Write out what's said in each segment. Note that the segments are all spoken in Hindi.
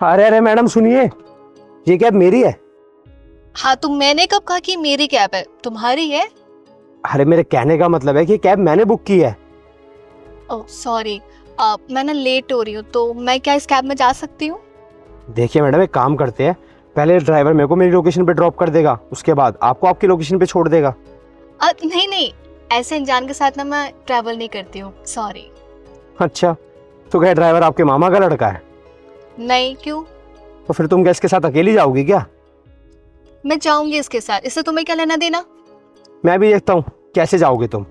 अरे अरे मैडम सुनिए। ये कैब मेरी है? हाँ तो मैंने कब कहा कि मेरी कैब है? तुम्हारी है? अरे मेरे कहने का मतलब है कि कैब मैंने बुक की है। Oh sorry. मैं ना लेट हो रही हूँ तो मैं क्या इस कैब में जा सकती हूँ? देखिए मैडम एक काम करते हैं। पहले ड्राइवर मेरे को मेरी लोकेशन पे ड्रॉप कर देगा उसके बाद आपको आपकी लोकेशन पे छोड़ देगा। अ, नहीं नहीं। ऐसे अनजान के साथ ना मैं ट्रैवल नहीं करती हूँ सॉरी अच्छा तो क्या ड्राइवर आपके मामा का लड़का है? नहीं क्यों? तो फिर तुम क्या इसके साथ अकेली जाओगी क्या? मैं जाऊँगी इसके साथ। इससे तुम्हें क्या लेना देना? मैं भी देखता हूँ कैसे जाओगे तुम?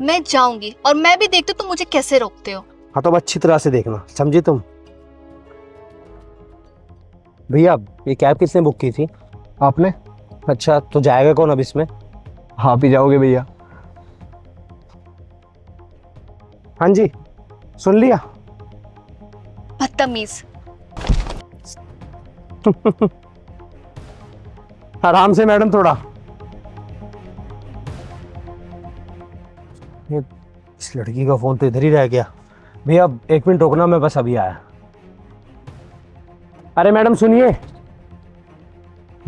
मैं जाऊँगी और मैं भी देखती हूँ तुम मुझे कैसे रोकते हो। हाँ तो अच्छी तरह से देखना समझी तुम? भैया ये कैब किसने बुक की थी? आपने? अच्छा तो जाएगा कौन अब इसमें? आप ही जाओगे भैया। हाँ जी सुन लिया। बदतमीज। आराम से मैडम थोड़ा। ये इस लड़की का फ़ोन तो इधर ही रह गया। भैया अब एक मिनट रोकना मैं बस अभी आया। अरे मैडम सुनिए।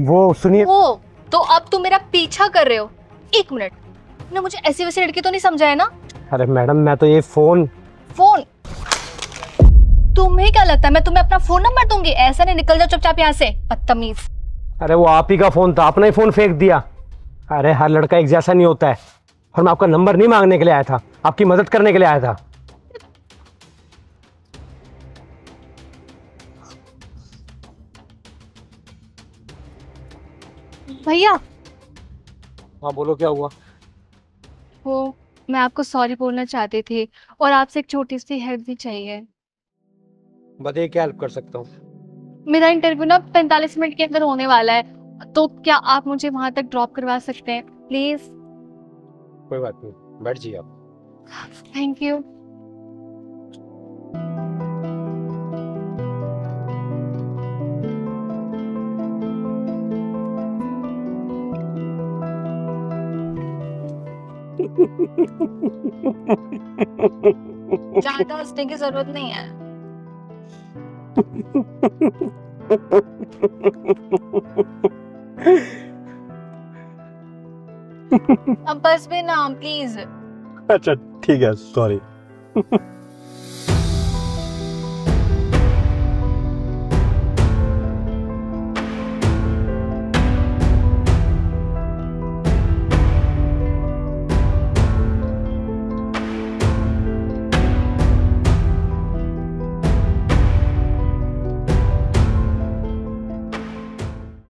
वो सुनिए। ओ तो अब तुम मेरा पीछा कर रहे हो। एक मिनट। ना मुझे ऐसी वैसी लड़की तो नहीं समझा है ना? अरे मैडम मैं तो ये फ़ोन तुम्हें क्या लगता है? मैं तुम्हें अपना फ़ोन नंबर दूँगी। ऐसा नहीं निकल जाओ चुपचाप यहाँ से। बदतमीज। अरे वो आप ही का फ़ोन था आपने ही फ़ोन फेंक दिया। अरे हर लड़का एक जैसा नहीं होता है। और मैं आपका नंबर नहीं मांगने के लिए आया था आपकी मदद करने के लिए आया था। भैया। हाँ बोलो क्या हुआ? वो मैं आपको सॉरी बोलना चाहती थी और आपसे एक छोटी सी हेल्प भी चाहिए। बताइए क्या हेल्प कर सकता हूँ? मेरा इंटरव्यू ना पैंतालीस मिनट के अंदर होने वाला है। तो क्या आप मुझे वहाँ तक ड्रॉप करवा सकते हैं? प्लीज़ कोई बात नहीं। बैठ जाइए आप। थैंक यू ज़्यादा हंसने की ज़रूरत नहीं है। अब बस भी ना प्लीज़ अच्छा ठीक है सॉरी